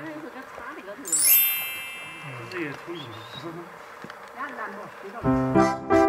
因个头的，就是也。